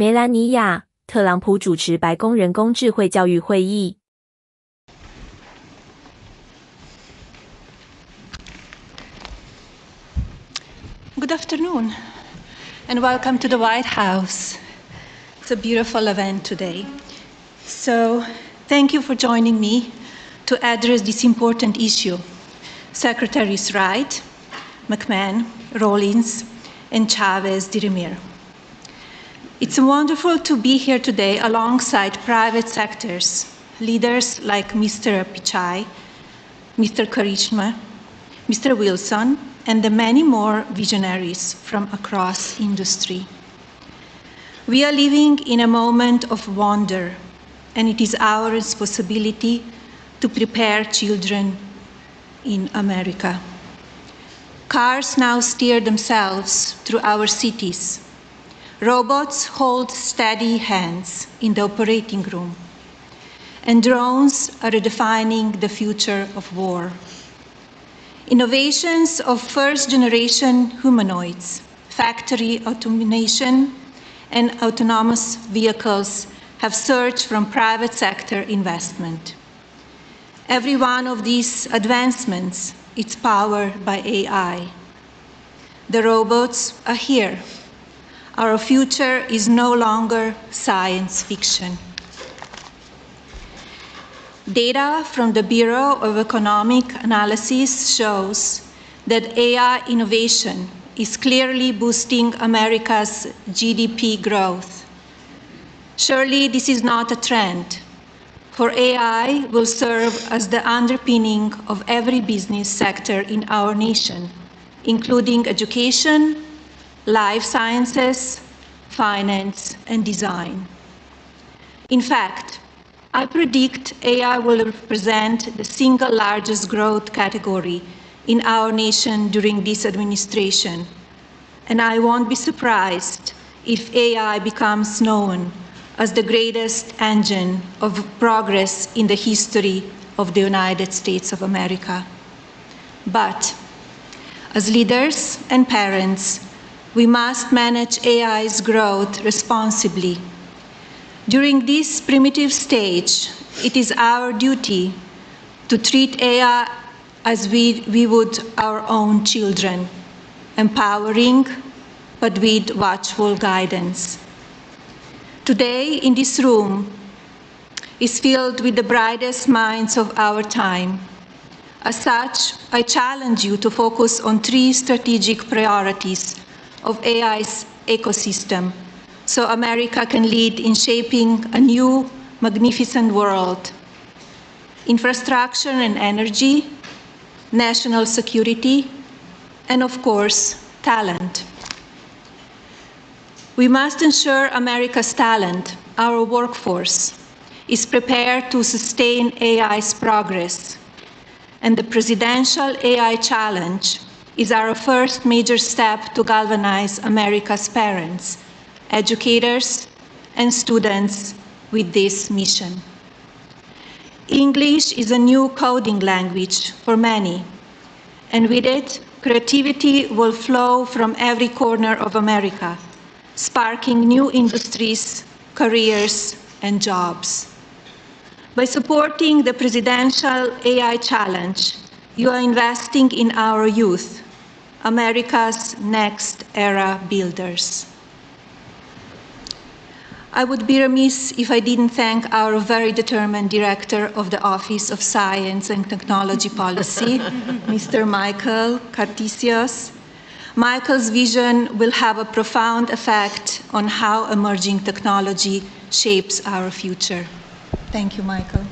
梅兰妮亚·特朗普主持白宫人工智慧教育会议。Good afternoon, and welcome to the White House. It's a beautiful event today. So, thank you for joining me to address this important issue. Secretaries Wright, McMahon, Rollins, and Chavez-DeRemer. It's wonderful to be here today alongside private sectors, leaders like Mr. Pichai, Mr. Krishna, Mr. Wilson, and the many more visionaries from across industry. We are living in a moment of wonder, and it is our responsibility to prepare children in America. Cars now steer themselves through our cities. Robots hold steady hands in the operating room. And drones are redefining the future of war. Innovations of first generation humanoids, factory automation, and autonomous vehicles have surged from private sector investment. Every one of these advancements is powered by AI. The robots are here. Our future is no longer science fiction. Data from the Bureau of Economic Analysis shows that AI innovation is clearly boosting America's GDP growth. Surely this is not a trend, for AI will serve as the underpinning of every business sector in our nation, including education, life sciences, finance, and design. In fact, I predict AI will represent the single largest growth category in our nation during this administration, and I won't be surprised if AI becomes known as the greatest engine of progress in the history of the United States of America. But as leaders and parents, we must manage AI's growth responsibly. During this primitive stage, it is our duty to treat AI as we, we would our own children, empowering but with watchful guidance. Today, in this room, is filled with the brightest minds of our time. As such, I challenge you to focus on three strategic priorities of AI's ecosystem so America can lead in shaping a new, magnificent world. Infrastructure and energy, national security, and of course, talent. We must ensure America's talent, our workforce, is prepared to sustain AI's progress. And the Presidential AI Challenge is our first major step to galvanize America's parents, educators, and students with this mission. English is a new coding language for many, and with it, creativity will flow from every corner of America sparking new industries, careers, and jobs. By supporting the Presidential AI Challenge, you are investing in our youth, America's next era builders. I would be remiss if I didn't thank our very determined Director of the Office of Science and Technology Policy, Mr. Michael Kratsios, Michael's vision will have a profound effect on how emerging technology shapes our future. Thank you, Michael.